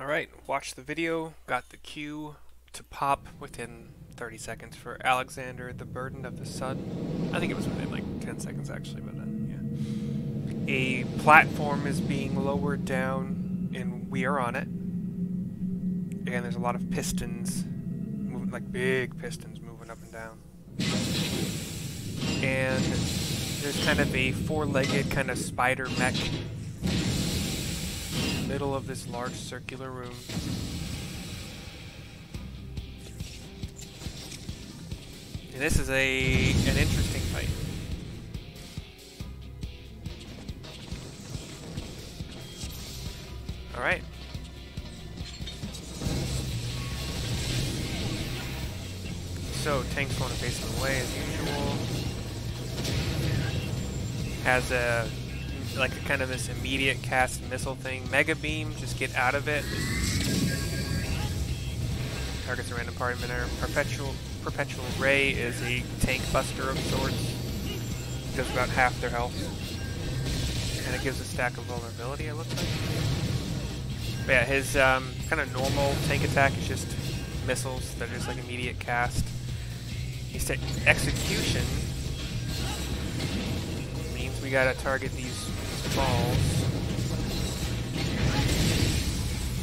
Alright, watch the video, got the cue to pop within 30 seconds for Alexander, the Burden of the Son. I think it was within like 10 seconds actually, but then, yeah. A platform is being lowered down, and we are on it. Again, there's a lot of pistons, moving, like big pistons moving up and down. And there's kind of a four-legged kind of spider mech middle of this large circular room. And this is a an interesting fight. Alright. So, tank's going to face him away as usual. Has a like a kind of this immediate cast missile thing. Mega Beam, just get out of it. Targets a random party minute. Perpetual Perpetual Ray is a tank buster of sorts. Does about half their health. And it gives a stack of vulnerability, it looks like. But yeah, his um, kind of normal tank attack is just missiles that are just like immediate cast. He's Execution means we gotta target these balls.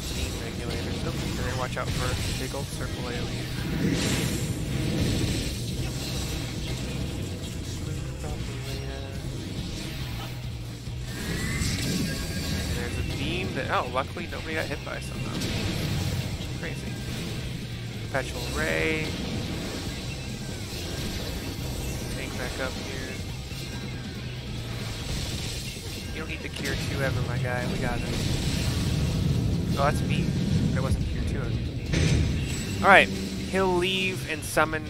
Steam regulators. Oh, and watch out for big old circle aliens. There's a beam that, oh, luckily nobody got hit by somehow. Crazy. Perpetual Ray. Tank back up here. You don't need to cure 2 ever, my guy. We got it. Oh, that's me. It wasn't cure 2 Alright. He'll leave and summon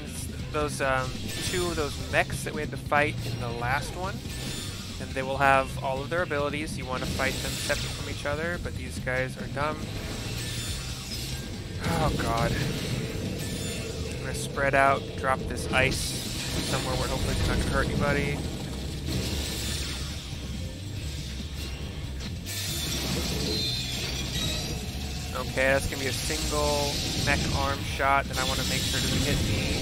those um, two of those mechs that we had to fight in the last one. And they will have all of their abilities. You want to fight them separate from each other, but these guys are dumb. Oh god. I'm gonna spread out, drop this ice somewhere where hopefully it's not gonna hurt anybody. Okay, that's gonna be a single mech arm shot that I want to make sure it doesn't hit me.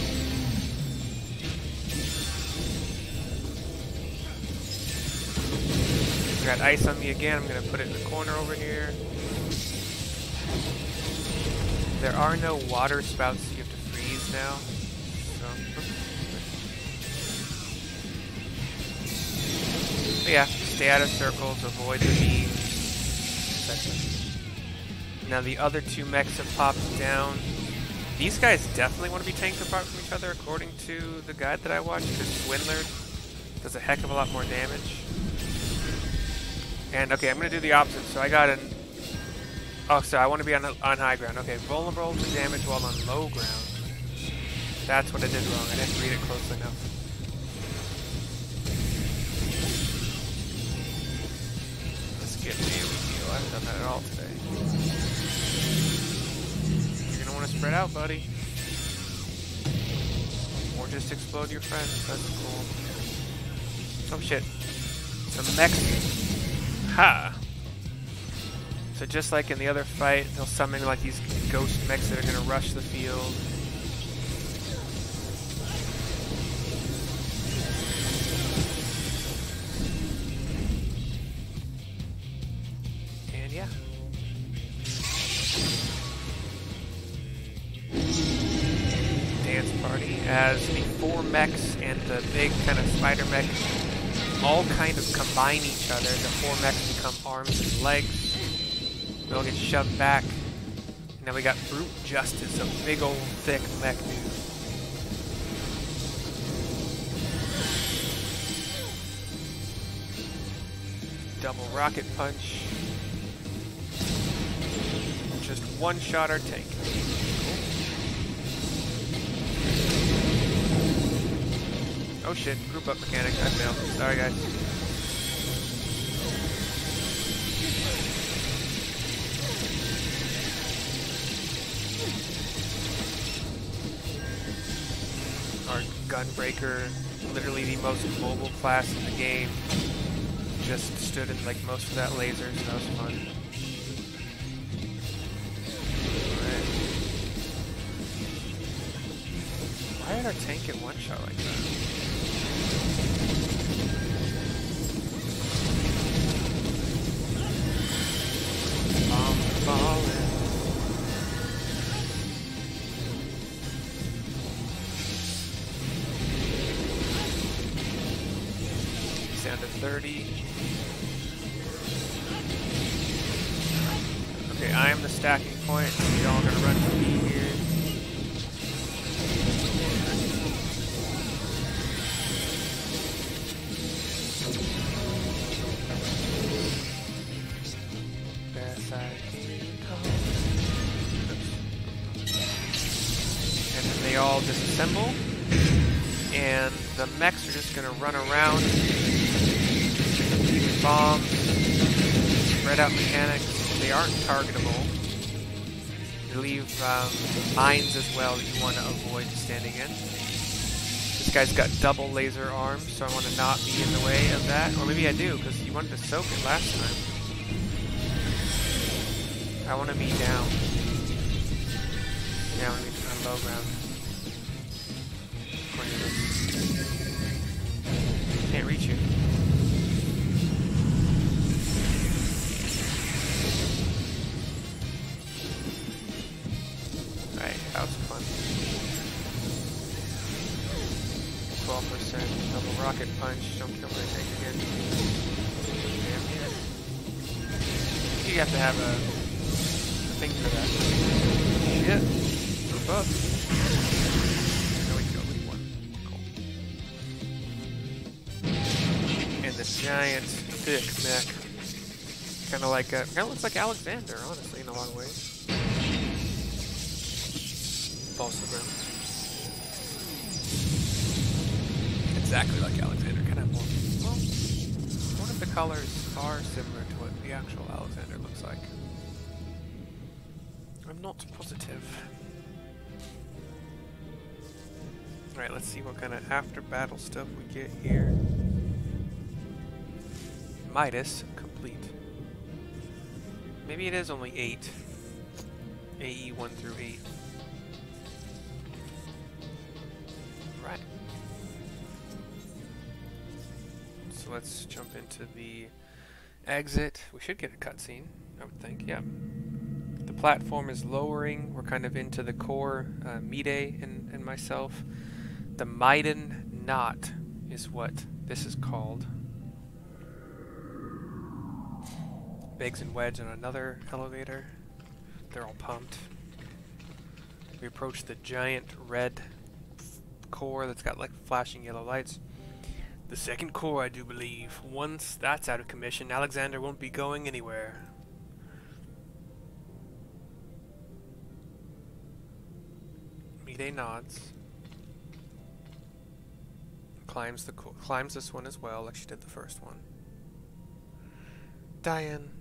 I got ice on me again. I'm gonna put it in the corner over here. There are no water spouts you have to freeze now. So, yeah, stay out of circles, avoid the beams. Now the other two mechs have popped down. These guys definitely want to be tanked apart from each other according to the guide that I watched, because Swindler does a heck of a lot more damage. And okay, I'm going to do the opposite. So I got an... Oh, sorry, I want to be on, on high ground. Okay, vulnerable to damage while on low ground. That's what I did wrong. I didn't read it closely enough. Let's get daily heal. I haven't done that at all today to spread out, buddy. Or just explode your friends. That's cool. Oh shit. Some mechs. Ha! So just like in the other fight, they'll summon like these ghost mechs that are gonna rush the field. Combine each other. The four mechs become arms and legs. They all get shoved back. Now we got Brute Justice, a big old thick mech dude. Double rocket punch. Just one shot our tank. Oh shit, group up mechanic, I failed. Sorry guys. Gunbreaker, literally the most mobile class in the game, just stood in like most of that lasers, so that was fun. Why did our tank get one shot like that? The stacking point. Y'all gonna run to here. And then they all disassemble. And the mechs are just gonna run around. Bombs. Spread out mechanics. They aren't targetable. They leave um, mines as well that you want to avoid standing in. This guy's got double laser arms, so I want to not be in the way of that. Or maybe I do, because you wanted to soak it last time. I want to be down. Yeah, I want to be on low ground. Can't reach you. 12% double rocket punch. Don't kill my tank again. Damn it. You have to have a, a thing for that. Shit. Move up. There we go, we won. Cool. And the giant, thick mech. Kinda like a, kinda looks like Alexander, honestly, in a lot of ways. False around. Exactly like Alexander, kind of more. Well, one of the colors are similar to what the actual Alexander looks like. I'm not positive. Alright, let's see what kind of after battle stuff we get here. Midas complete. Maybe it is only 8. AE 1 through 8. Let's jump into the exit. We should get a cutscene, I would think. Yeah. The platform is lowering. We're kind of into the core. Uh, Mide and, and myself. The Maiden Knot is what this is called. Biggs and Wedge on another elevator. They're all pumped. We approach the giant red core that's got like flashing yellow lights. The second core, I do believe. Once that's out of commission, Alexander won't be going anywhere. Mide nods. Climbs the climbs this one as well, like she did the first one. Diane,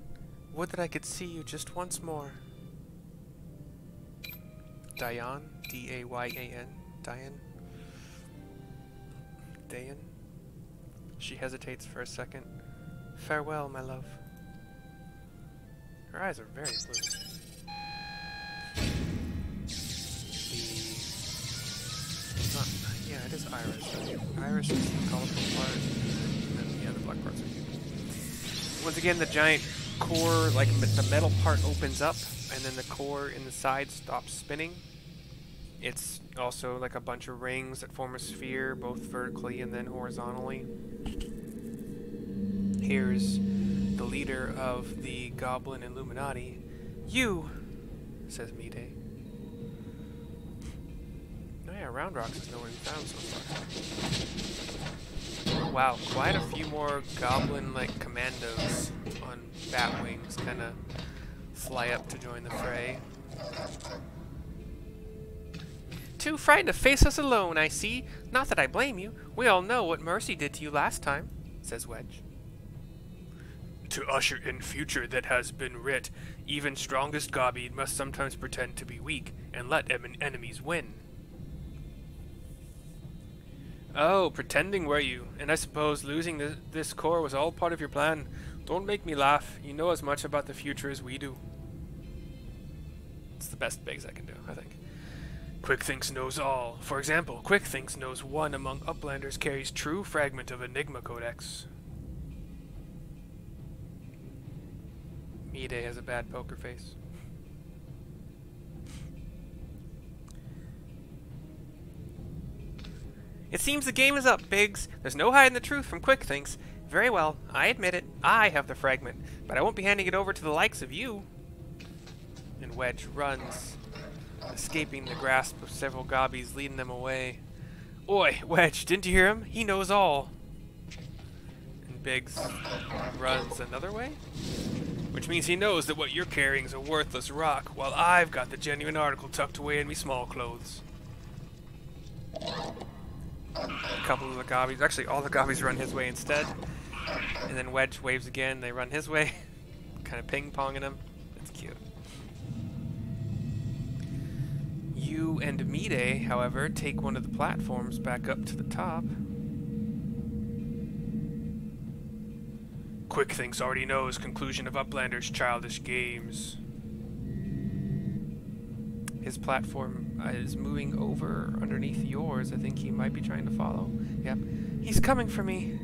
would that I could see you just once more. Diane, D-A-Y-A-N, Diane. Dayan. She hesitates for a second. Farewell, my love. Her eyes are very blue. The... Not, yeah, it is iris. Right? Iris is the colorful part. And then, yeah, the black parts are. Once again, the giant core, like the metal part opens up, and then the core in the side stops spinning. It's also like a bunch of rings that form a sphere, both vertically and then horizontally. Here's the leader of the Goblin Illuminati. You, says Mide. Oh yeah, Roundrox is nowhere to be found so far. Wow, quite a few more Goblin-like commandos on bat wings kind of fly up to join the fray. Too frightened to face us alone, I see. Not that I blame you. We all know what Mercy did to you last time, says Wedge. To usher in future that has been writ, even strongest Gobby must sometimes pretend to be weak, and let em enemies win. Oh, pretending were you, and I suppose losing th this core was all part of your plan. Don't make me laugh, you know as much about the future as we do. It's the best Biggs I can do, I think. Quick knows all. For example, Quick knows one among Uplanders carries true fragment of Enigma Codex. Mide has a bad poker face. It seems the game is up, Biggs. There's no hiding the truth from Quick Very well, I admit it. I have the fragment, but I won't be handing it over to the likes of you. And Wedge runs, escaping the grasp of several gobbies, leading them away. Oi, Wedge, didn't you hear him? He knows all. And Biggs runs another way? Which means he knows that what you're carrying is a worthless rock, while I've got the genuine article tucked away in me small clothes. A couple of the gobbies, actually all the gobbies run his way instead. And then Wedge waves again, they run his way. kind of ping-ponging him. It's cute. You and Mide, however, take one of the platforms back up to the top. Quickthinx already knows conclusion of Uplander's childish games. His platform uh, is moving over underneath yours. I think he might be trying to follow. Yep. He's coming for me.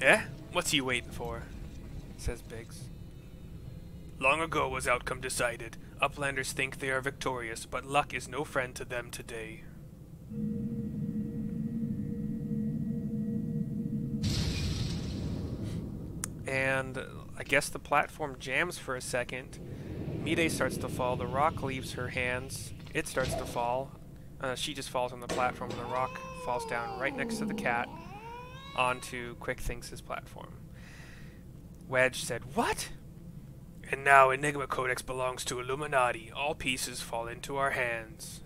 Eh? What's he waiting for? Says Biggs. Long ago was outcome decided. Uplanders think they are victorious, but luck is no friend to them today. and I guess the platform jams for a second. Mide starts to fall, the rock leaves her hands, it starts to fall. Uh, she just falls on the platform and the rock falls down right next to the cat onto Quickthinx' platform. Wedge said, What? And now Enigma Codex belongs to Illuminati. All pieces fall into our hands.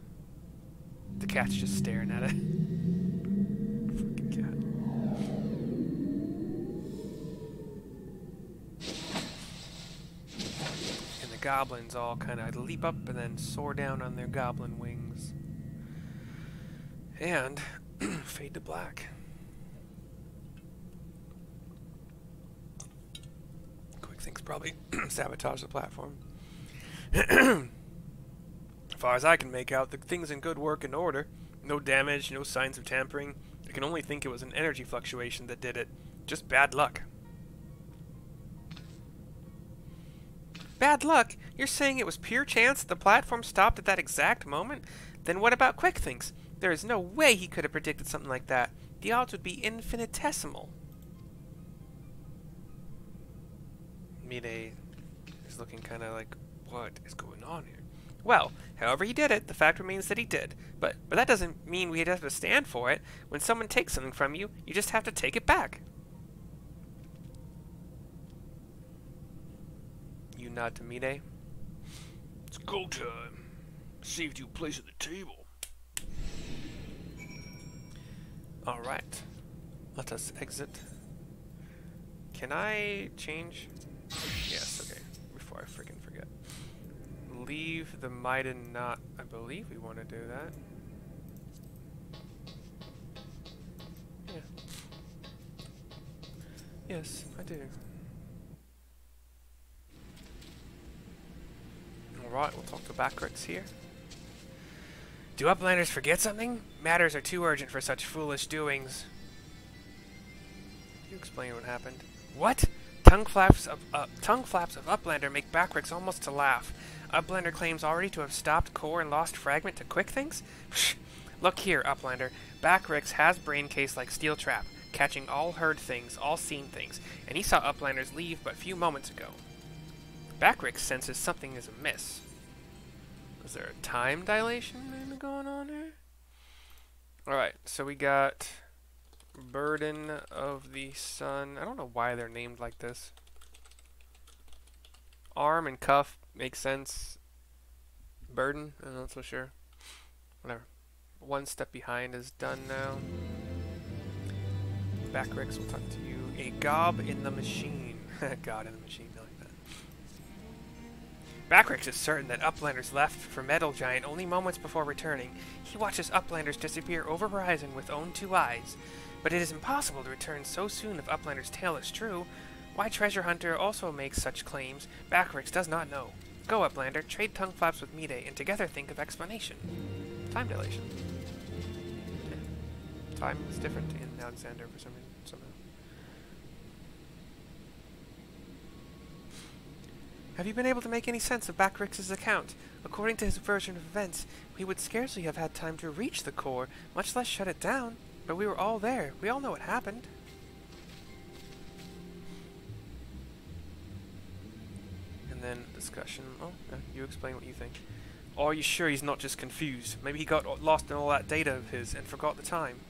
The cat's just staring at it. And the Goblins all kind of leap up and then soar down on their goblin wings. And fade to black. Quickthinx probably sabotage the platform. as far as I can make out, the thing's in good work and order. No damage, no signs of tampering. I can only think it was an energy fluctuation that did it. Just bad luck. Bad luck? You're saying it was pure chance the platform stopped at that exact moment? Then what about Quickthinx? There is no way he could have predicted something like that. The odds would be infinitesimal. Mide is looking kind of like, what is going on here? Well, however he did it, the fact remains that he did. But but that doesn't mean we have to stand for it. When someone takes something from you, you just have to take it back. You nod to Mide. It's go time. Saved you a place at the table. Alright. Let us exit. Can I change? I freaking forget. Leave the Maiden Knot. I believe we want to do that. Yeah. Yes, I do. Alright, we'll talk to Backrix here. Do Uplanders forget something? Matters are too urgent for such foolish doings. You explain what happened. What? Tongue flaps of uh, tongue flaps of Uplander make Backrix almost to laugh. Uplander claims already to have stopped core and lost fragment to quick things? Look here, Uplander. Backrix has brain case like steel trap, catching all heard things, all seen things, and he saw Uplanders leave but few moments ago. Backrix senses something is amiss. Is there a time dilation going on here? Alright, so we got Burden of the Son. I don't know why they're named like this. Arm and cuff makes sense. Burden, I'm not so sure. Whatever. One step behind is done now. Backrix will talk to you. A gob in the machine. God in the machine. Backrix is certain that Uplanders left for Metal Giant only moments before returning. He watches Uplanders disappear over horizon with own two eyes. But it is impossible to return so soon if Uplander's tale is true. Why Treasure Hunter also makes such claims, Backrix does not know. go, Uplander. Trade tongue flaps with Mide, and together think of explanation. Time dilation. Time is different in Alexander for some reason. Somehow. Have you been able to make any sense of Backrix's account? According to his version of events, we would scarcely have had time to reach the core, much less shut it down. But we were all there. We all know what happened. And then discussion. Oh, yeah, you explain what you think. Are you sure he's not just confused? Maybe he got lost in all that data of his and forgot the time.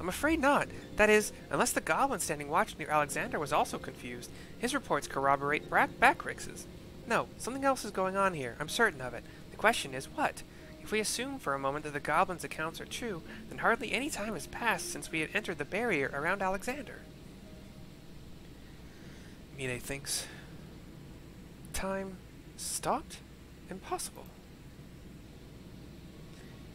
I'm afraid not. That is, unless the goblin standing watch near Alexander was also confused. His reports corroborate Backrix's. No, something else is going on here. I'm certain of it. The question is, what? If we assume for a moment that the goblin's accounts are true, then hardly any time has passed since we had entered the barrier around Alexander. Mide thinks. Time stopped? Impossible.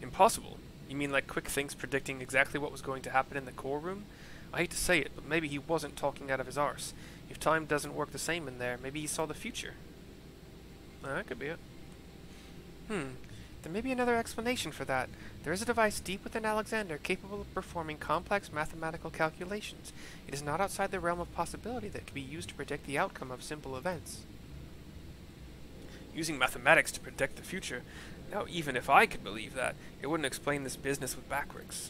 Impossible? You mean like Quickthinx predicting exactly what was going to happen in the core room? I hate to say it, but maybe he wasn't talking out of his arse. If time doesn't work the same in there, maybe he saw the future. Uh, that could be it. Hmm. There may be another explanation for that. There is a device deep within Alexander capable of performing complex mathematical calculations. It is not outside the realm of possibility that it can be used to predict the outcome of simple events. Using mathematics to predict the future, now, even if I could believe that, it wouldn't explain this business with Backrix.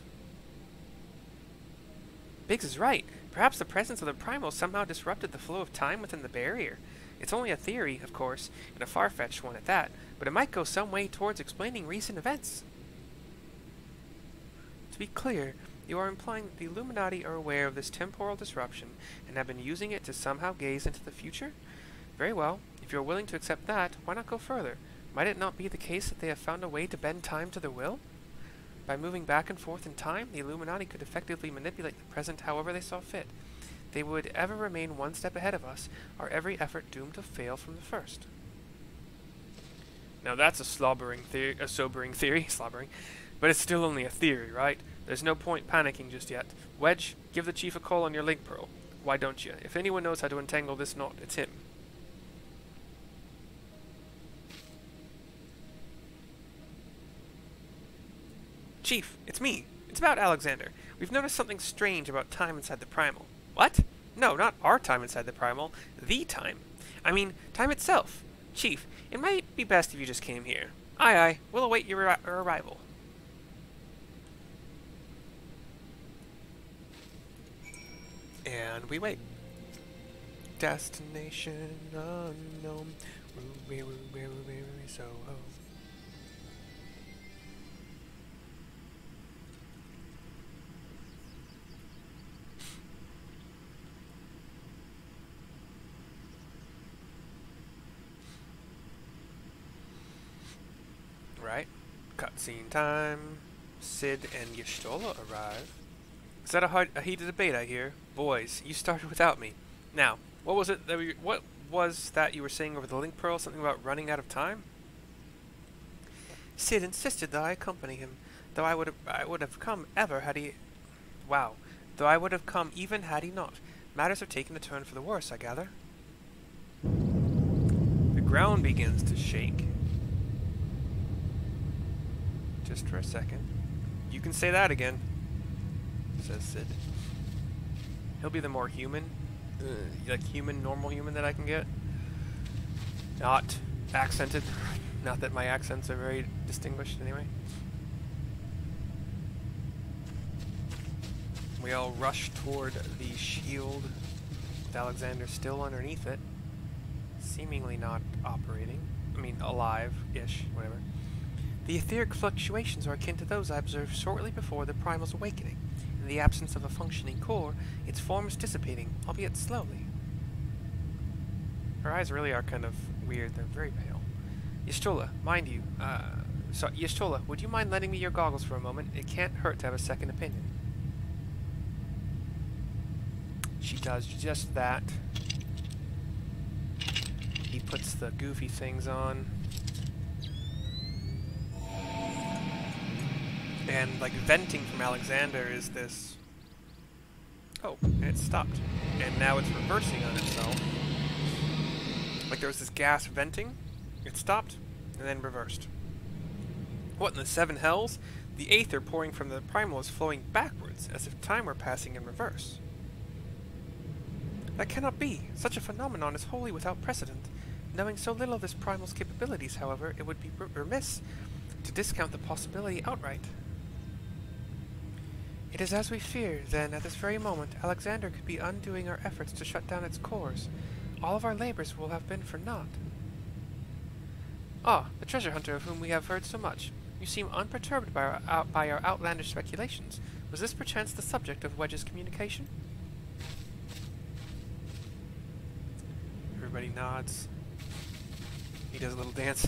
Biggs is right. Perhaps the presence of the primals somehow disrupted the flow of time within the barrier. It's only a theory, of course, and a far-fetched one at that, but it might go some way towards explaining recent events. To be clear, you are implying that the Illuminati are aware of this temporal disruption and have been using it to somehow gaze into the future? Very well. If you are willing to accept that, why not go further? Might it not be the case that they have found a way to bend time to their will? By moving back and forth in time, the Illuminati could effectively manipulate the present however they saw fit. They would ever remain one step ahead of us, our every effort doomed to fail from the first. Now that's a slobbering theory, a sobering theory, slobbering, but it's still only a theory, right? There's no point panicking just yet. Wedge, give the chief a call on your link pearl. Why don't you? If anyone knows how to untangle this knot, it's him. Chief, it's me. It's about Alexander. We've noticed something strange about time inside the Primal. What? No, not our time inside the Primal. The time. I mean, time itself. Chief, it might be best if you just came here. Aye aye, we'll await your, ar arrival. And we wait. Destination unknown. Woo, so home. Right. Cutscene time. Cid and Y'shtola arrive. Is that a, hard, a heated debate, I hear? Boys, you started without me. Now, what was it that we, what was that you were saying over the link pearl? Something about running out of time? Cid insisted that I accompany him, though I would I would have come ever had he... Wow. Though I would have come even had he not. Matters have taken a turn for the worse, I gather. The ground begins to shake. Just for a second. You can say that again, says Cid. He'll be the more human, uh, like human, normal human that I can get. Not accented. Not that my accents are very distinguished anyway. We all rush toward the shield with Alexander still underneath it, seemingly not operating. I mean, alive-ish, whatever. The etheric fluctuations are akin to those I observed shortly before the Primal's awakening. In the absence of a functioning core, its form is dissipating, albeit slowly. Her eyes really are kind of weird. They're very pale. Y'shtola, mind you, uh, so Y'shtola, would you mind lending me your goggles for a moment? It can't hurt to have a second opinion. She does just that. He puts the goofy things on. And, like, venting from Alexander is this... Oh, and it stopped. And now it's reversing on itself. Like there was this gas venting, it stopped, and then reversed. What in the seven hells? The aether pouring from the primal is flowing backwards, as if time were passing in reverse. That cannot be. Such a phenomenon is wholly without precedent. Knowing so little of this primal's capabilities, however, it would be remiss to discount the possibility outright. It is as we fear, then, at this very moment, Alexander could be undoing our efforts to shut down its cores. All of our labors will have been for naught. Ah, the treasure hunter of whom we have heard so much. You seem unperturbed by our, out, by our outlandish speculations. Was this perchance the subject of Wedge's communication? Everybody nods. He does a little dance.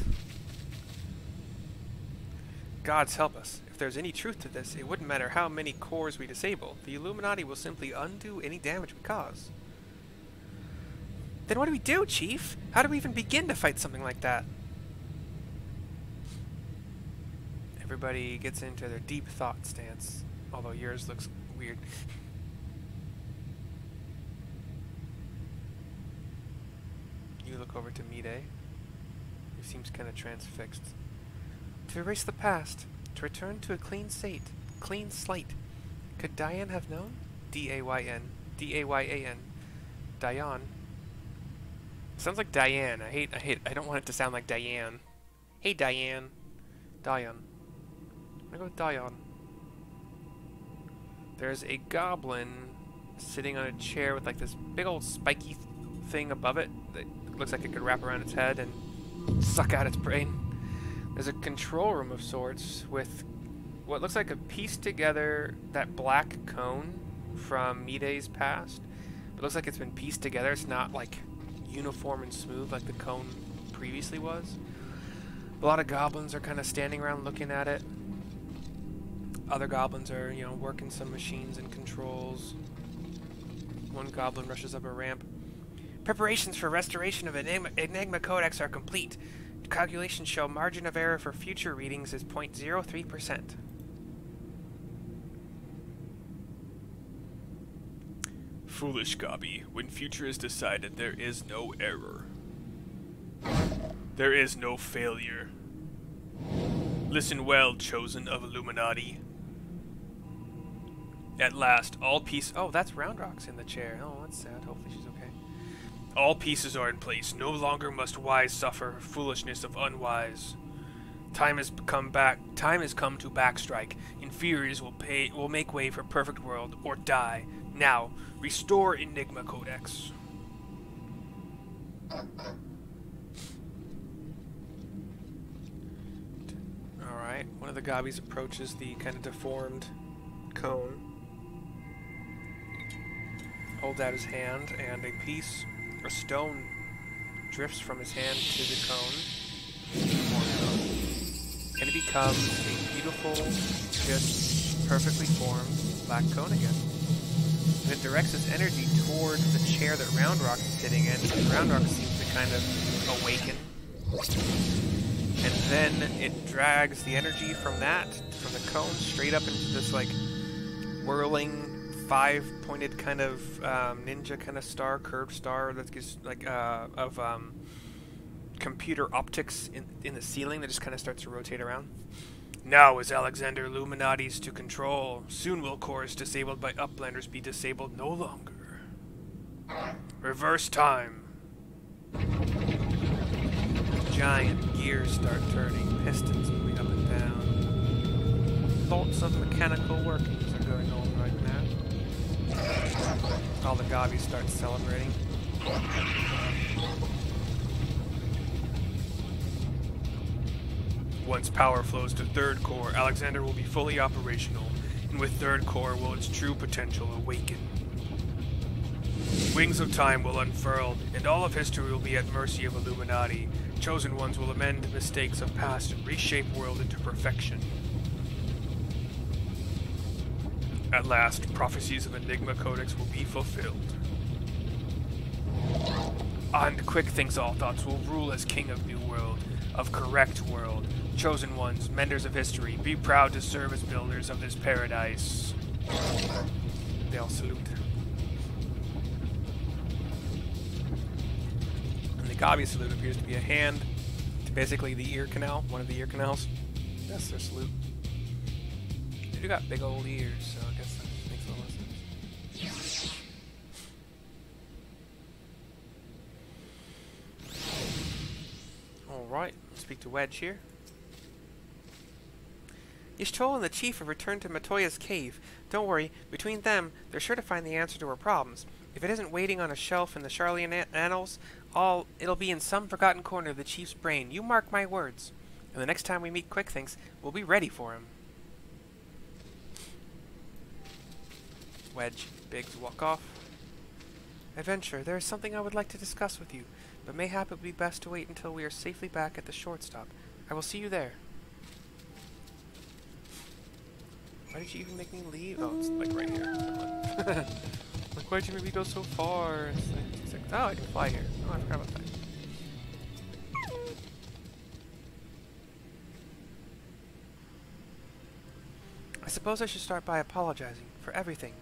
Gods help us. If there's any truth to this, it wouldn't matter how many cores we disable. The Illuminati will simply undo any damage we cause. Then what do we do, Chief? How do we even begin to fight something like that? Everybody gets into their deep thought stance, although yours looks weird. you look over to Mide, who seems kind of transfixed. To erase the past, to return to a clean slate, clean slate. Could Diane have known? D-A-Y-N. D-A-Y-A-N. Diane. Sounds like Diane. I hate, I hate, I don't want it to sound like Diane. Hey, Diane. Diane. I'm gonna go with Diane. There's a goblin sitting on a chair with like this big old spiky th thing above it that looks like it could wrap around its head and suck out its brain. There's a control room of sorts with what looks like a piece together that black cone from Mide's past. It looks like it's been pieced together. It's not like uniform and smooth like the cone previously was. A lot of goblins are kind of standing around looking at it. Other goblins are, you know, working some machines and controls. One goblin rushes up a ramp. Preparations for restoration of Enigma, Enigma Codex are complete. Calculations show margin of error for future readings is 0.03%. Foolish Gabi, when future is decided, there is no error. There is no failure. Listen well, chosen of Illuminati. At last, all peace- Oh, that's Roundrox in the chair. Oh, that's sad. Hopefully she's okay. All pieces are in place. No longer must wise suffer foolishness of unwise. Time has come back. Time has come to backstrike. Inferiors will pay. Will make way for perfect world or die. Now, restore Enigma Codex. Alright, one of the Gobbies approaches the kind of deformed cone. Holds out his hand, and a piece a stone drifts from his hand to the cone, and it becomes a beautiful, just perfectly formed black cone again. And it directs its energy toward the chair that Round Rock is sitting in. Round Rock seems to kind of awaken. And then it drags the energy from that, from the cone, straight up into this like whirling five-pointed kind of um, ninja kind of star, curved star that gives like uh, of um, computer optics in, in the ceiling that just kind of starts to rotate around. Now is Alexander Illuminati's to control. Soon will cores disabled by Uplanders be disabled no longer. Reverse time. Giant gears start turning, pistons moving up and down. Bolts of mechanical workings All the Gobbies start celebrating. Once power flows to third core, Alexander will be fully operational, and with third core will its true potential awaken. Wings of time will unfurl, and all of history will be at mercy of Illuminati. Chosen ones will amend mistakes of past and reshape world into perfection. At last, prophecies of Enigma Codex will be fulfilled. And Quickthinx Allthoughts will rule as king of New World, of correct world, chosen ones, menders of history, be proud to serve as builders of this paradise. They all salute. And the Gabi's salute appears to be a hand to basically the ear canal, one of the ear canals. That's their salute. They do got big old ears, so speak to Wedge here. Yishtol and the chief have returned to Matoya's cave. Don't worry, between them, they're sure to find the answer to our problems. If it isn't waiting on a shelf in the Sharlayan annals, all it'll be in some forgotten corner of the chief's brain. You mark my words. And the next time we meet Quickthinx, we'll be ready for him. Wedge, Biggs walk off. Adventure, there is something I would like to discuss with you, but mayhap it would be best to wait until we are safely back at the shortstop. I will see you there. Why did you even make me leave? Oh, it's like right here. like, why'd you make me go so far? It's like, it's like, oh, I can fly here. Oh, I forgot about that. I suppose I should start by apologizing for everything.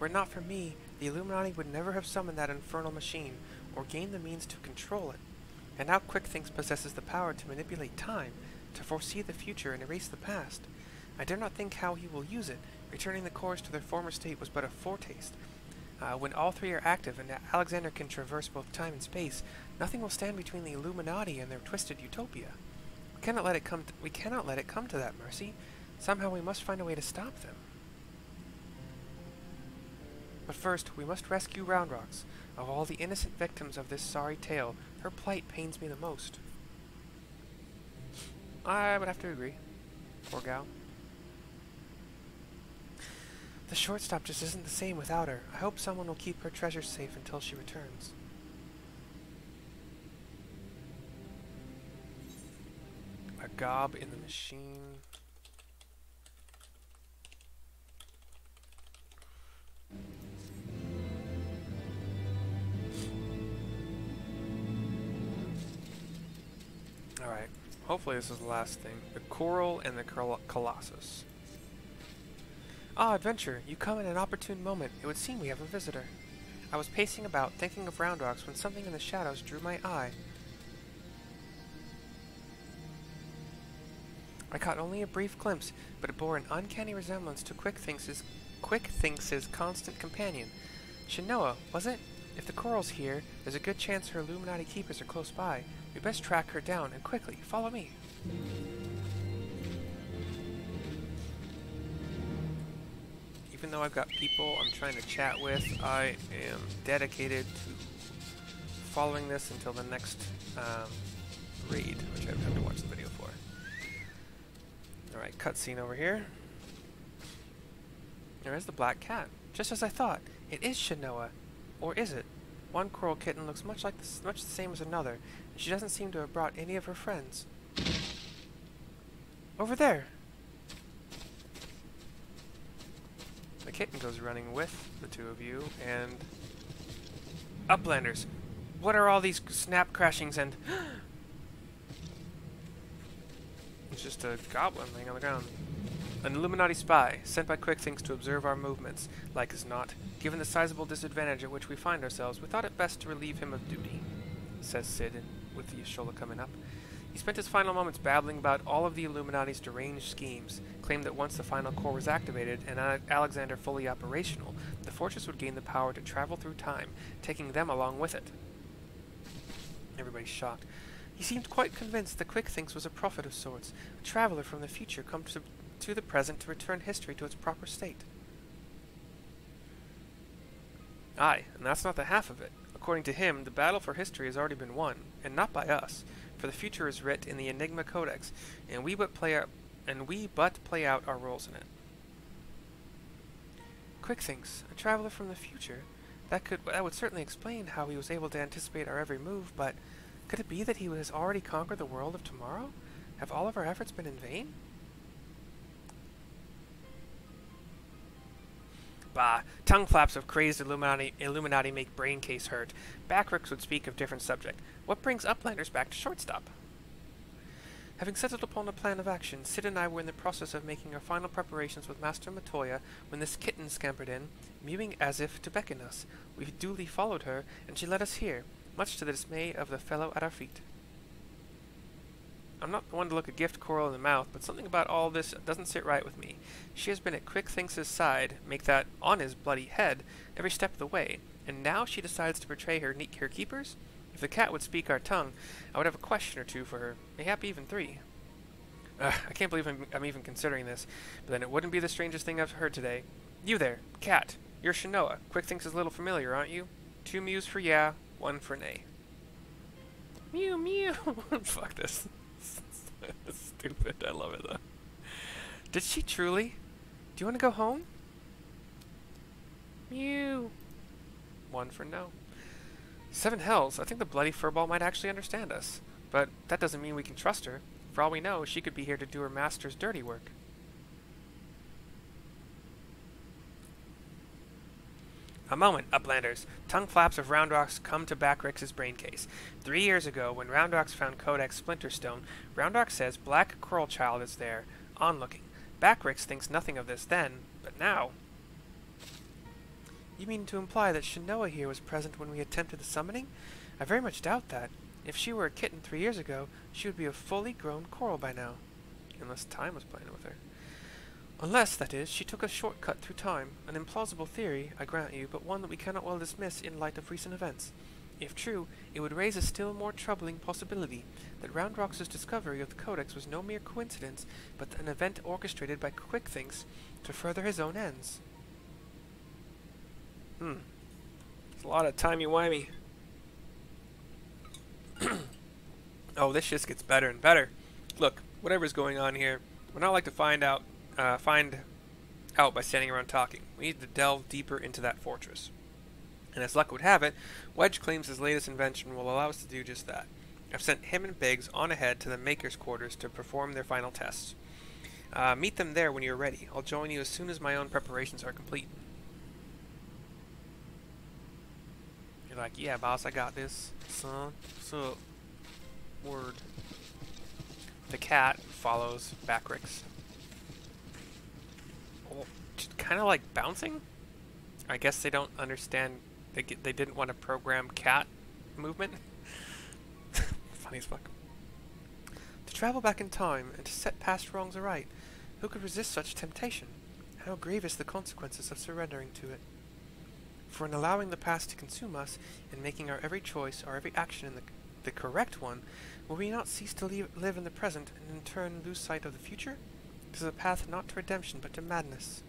Were it not for me, the Illuminati would never have summoned that infernal machine, or gain the means to control it. And how Quickthinx possesses the power to manipulate time, to foresee the future and erase the past. I dare not think how he will use it. Returning the cores to their former state was but a foretaste. Uh, when all three are active and Alexander can traverse both time and space, nothing will stand between the Illuminati and their twisted utopia. We cannot let it come. we cannot let it come to that, Mercy. Somehow we must find a way to stop them. But first, we must rescue Roundrox. Of all the innocent victims of this sorry tale, her plight pains me the most. I would have to agree. Poor gal. The shortstop just isn't the same without her. I hope someone will keep her treasure safe until she returns. A gob in the machine. Alright, hopefully this is the last thing. The Coeurl and the Col Colossus. Ah, adventure, you come at an opportune moment. It would seem we have a visitor. I was pacing about, thinking of Roundrox, when something in the shadows drew my eye. I caught only a brief glimpse, but it bore an uncanny resemblance to Quickthinx' Quickthinx' constant companion. Shanoa, was it? If the coeurl's here, there's a good chance her Illuminati keepers are close by. We best track her down, and quickly. Follow me. even though I've got people I'm trying to chat with, I am dedicated to following this until the next um, raid, which I have to watch the video for. Alright, cutscene over here. There is the black cat. Just as I thought. It is Shanoa. Or is it? One coeurl kitten looks much like the, much the same as another, and she doesn't seem to have brought any of her friends. Over there! The kitten goes running with the two of you, and... Uplanders! What are all these snap crashings and... it's just a goblin laying on the ground. An Illuminati spy, sent by Quickthinx to observe our movements, like as not. Given the sizable disadvantage at which we find ourselves, we thought it best to relieve him of duty, says Cid, with the Y'shtola coming up. He spent his final moments babbling about all of the Illuminati's deranged schemes, claimed that once the final core was activated and Alexander fully operational, the fortress would gain the power to travel through time, taking them along with it. Everybody's shocked. He seemed quite convinced that Quickthinx was a prophet of sorts, a traveler from the future come to, to the present to return history to its proper state. Aye, and that's not the half of it. According to him, the battle for history has already been won, and not by us for the future is writ in the Enigma Codex, and we but play out, and we but play out our roles in it. Quickthinx, a traveler from the future. That could that would certainly explain how he was able to anticipate our every move, but could it be that he has already conquered the world of tomorrow? Have all of our efforts been in vain? Bah, tongue flaps of crazed Illuminati, Illuminati make brain case hurt. Backrix would speak of different subject. What brings Uplanders back to shortstop? Having settled upon a plan of action, Cid and I were in the process of making our final preparations with Master Matoya when this kitten scampered in, mewing as if to beckon us. We duly followed her, and she led us here. much to the dismay of the fellow at our feet. I'm not the one to look a gift coeurl in the mouth, but something about all this doesn't sit right with me. She has been at Quickthinx' side, make that on his bloody head, every step of the way, and now she decides to betray her, her keepers? If the cat would speak our tongue, I would have a question or two for her, mayhap even three. I can't believe I'm, I'm, even considering this, but then it wouldn't be the strangest thing I've heard today. You there, cat, you're Shanoa. Quickthinx is a little familiar, aren't you? Two mews for yeah, one for nay. Mew mew. Fuck this. Stupid. I love it though. Did she truly? Do you want to go home? Mew. One for no. Seven hells. I think the bloody furball might actually understand us. But that doesn't mean we can trust her. For all we know, she could be here to do her master's dirty work. A moment, Uplanders. Tongue flaps of Roundrox come to Backrix's brain case. Three years ago, when Roundrox found Codex Splinterstone, Roundrox says Black Coeurl Child is there, onlooking. Backrix thinks nothing of this then, but now... You mean to imply that Shanoa here was present when we attempted the summoning? I very much doubt that. If she were a kitten three years ago, she would be a fully grown coeurl by now. Unless time was playing with her. Unless, that is, she took a shortcut through time, an implausible theory, I grant you, but one that we cannot well dismiss in light of recent events. If true, it would raise a still more troubling possibility that Roundrox's discovery of the Codex was no mere coincidence, but an event orchestrated by Quickthinx to further his own ends. Hmm. It's a lot of timey-wimey. oh, this just gets better and better. Look, whatever's going on here, we're not like to find out uh, find out by standing around talking. We need to delve deeper into that fortress. And as luck would have it, Wedge claims his latest invention will allow us to do just that. I've sent him and Biggs on ahead to the Maker's quarters to perform their final tests. Uh, meet them there when you're ready. I'll join you as soon as my own preparations are complete. You're like, yeah, boss, I got this, son. So, word. The cat follows Backrix kind of like bouncing. I guess they don't understand. They get, they didn't want to program cat movement. Funny as fuck. To travel back in time and to set past wrongs aright, who could resist such temptation? How grievous the consequences of surrendering to it. For in allowing the past to consume us, in making our every choice, our every action in the, the correct one, will we not cease to leave, live in the present and in turn lose sight of the future? It is a path not to redemption but to madness.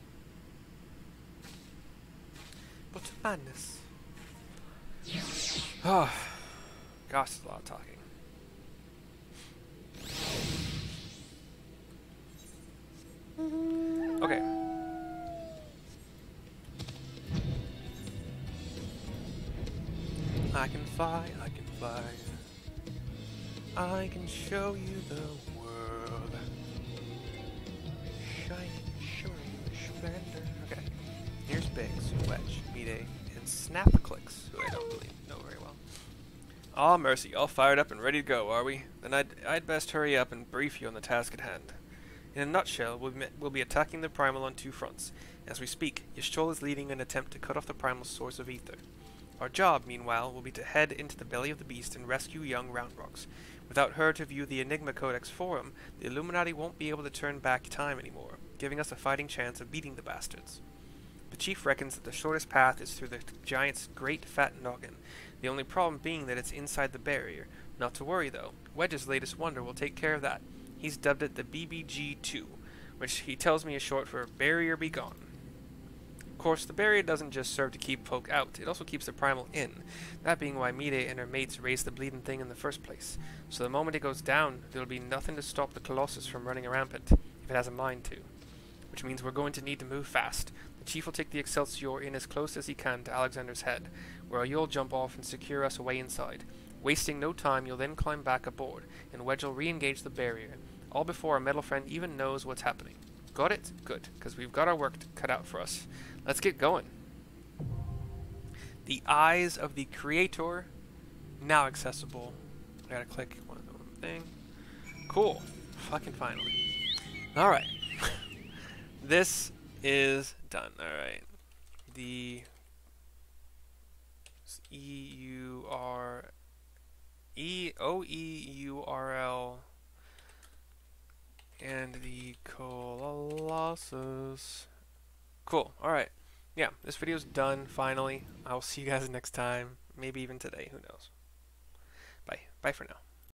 To madness. Oh, gosh, it's a lot of talking. Okay. I can fly, I can fly. I can show you the world. Shining, shining splendor. Okay. Here's Biggs, Wedge. Day and Snapclicks, who I don't really know very well. Ah, mercy, all fired up and ready to go, are we? Then I'd, I'd best hurry up and brief you on the task at hand. In a nutshell, we'll be, we'll be attacking the Primal on two fronts. As we speak, Y'shtola is leading an attempt to cut off the Primal's source of ether. Our job, meanwhile, will be to head into the belly of the beast and rescue young Roundrox. Without her to view the Enigma Codex Forum, the Illuminati won't be able to turn back time anymore, giving us a fighting chance of beating the bastards. The chief reckons that the shortest path is through the giant's great fat noggin, the only problem being that it's inside the barrier. Not to worry, though. Wedge's latest wonder will take care of that. He's dubbed it the BBG-2, which he tells me is short for Barrier Be Gone. Of course, the barrier doesn't just serve to keep folk out, it also keeps the primal in, that being why Mide and her mates raised the bleeding thing in the first place. So the moment it goes down, there'll be nothing to stop the Colossus from running rampant, if it has a mind to. Which means we're going to need to move fast. The chief will take the Excelsior in as close as he can to Alexander's head, where you'll jump off and secure us away inside. Wasting no time, you'll then climb back aboard, and Wedge will re-engage the barrier, all before our metal friend even knows what's happening. Got it? Good, because we've got our work cut out for us. Let's get going. The Eyes of the Creator, now accessible. I gotta click one thing. Cool. Fucking finally. Alright. this is done. Alright. The E U R E O E U R L and the Colossus. Cool. All right. Yeah, this video's done finally. I'll see you guys next time. Maybe even today. Who knows? Bye. Bye for now.